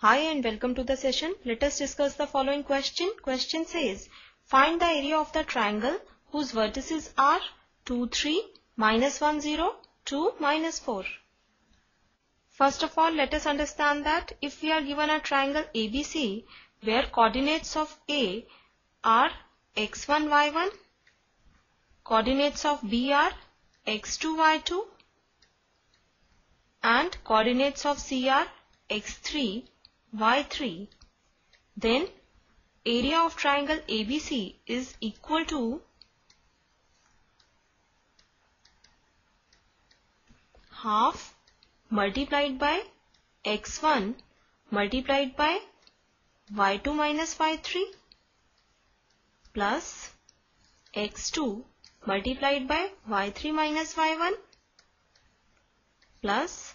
Hi and welcome to the session. Let us discuss the following question. Question says, find the area of the triangle whose vertices are 2, 3, minus 1, 0, 2, minus 4. First of all, let us understand that if we are given a triangle ABC where coordinates of A are x1, y1, coordinates of B are x2, y2 and coordinates of C are x3, y3 then area of triangle ABC is equal to half multiplied by x1 multiplied by y2 minus y3 plus x2 multiplied by y3 minus y1 plus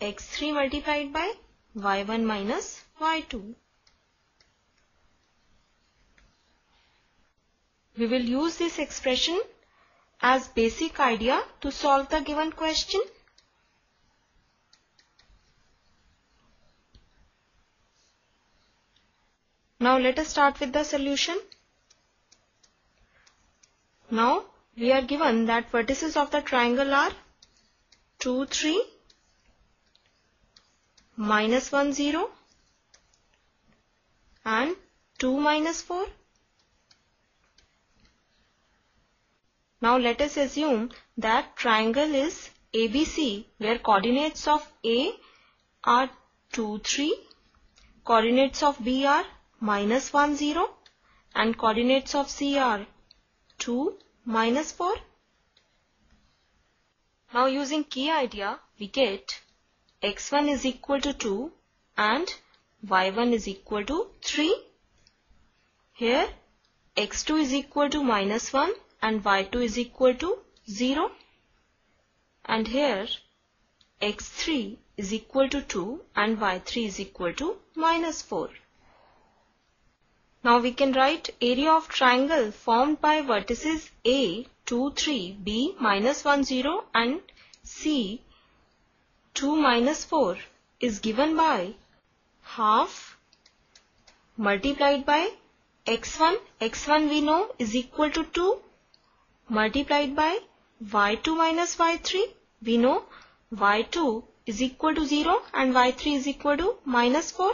x3 multiplied by y1 minus y2. We will use this expression as basic idea to solve the given question. Now let us start with the solution. Now we are given that vertices of the triangle are 2, 3, minus 1 0 and 2 minus 4. Now let us assume that triangle is ABC where coordinates of A are 2 3, coordinates of B are minus 1 0 and coordinates of C are 2 minus 4. Now using key idea we get x1 is equal to 2 and y1 is equal to 3. Here x2 is equal to minus 1 and y2 is equal to 0. And here x3 is equal to 2 and y3 is equal to minus 4. Now we can write area of triangle formed by vertices A 2, 3, B minus 1, 0 and C 2 minus 4 is given by half multiplied by x1. x1 we know is equal to 2 multiplied by y2 minus y3. We know y2 is equal to 0 and y3 is equal to minus 4.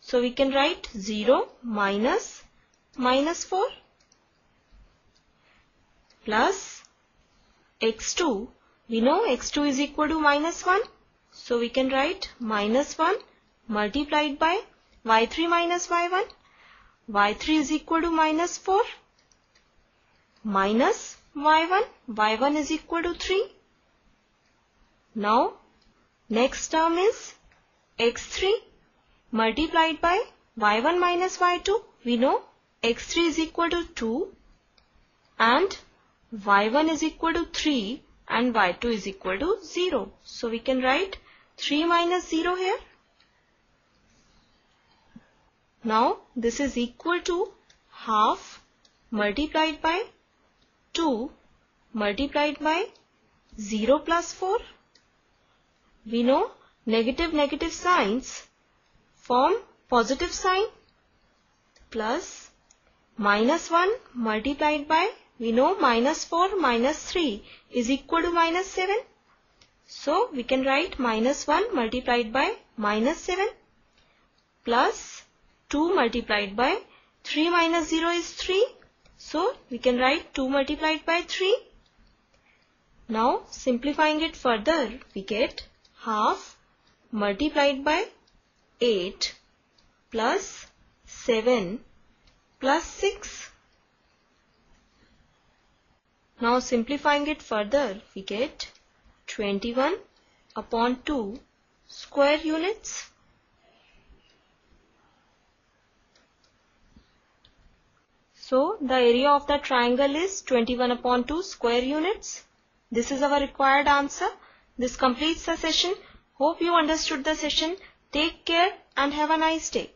So we can write 0 minus minus 4 plus x2. We know x2 is equal to minus 1 so we can write minus 1 multiplied by y3 minus y1. y3 is equal to minus 4 minus y1. y1 is equal to 3. Now next term is x3 multiplied by y1 minus y2. We know x3 is equal to 2 and y1 is equal to 3 and y2 is equal to 0. So we can write 3 minus 0 here. Now this is equal to half multiplied by 2 multiplied by 0 plus 4. We know negative negative signs form positive sign plus minus 1 multiplied by we know minus 4 minus 3 is equal to minus 7. So we can write minus 1 multiplied by minus 7 plus 2 multiplied by 3 minus 0 is 3. So we can write 2 multiplied by 3. Now simplifying it further we get half multiplied by 8 plus 7 plus 6. Now simplifying it further we get 21 upon 2 square units. So the area of the triangle is 21 upon 2 square units. This is our required answer. This completes the session. Hope you understood the session. Take care and have a nice day.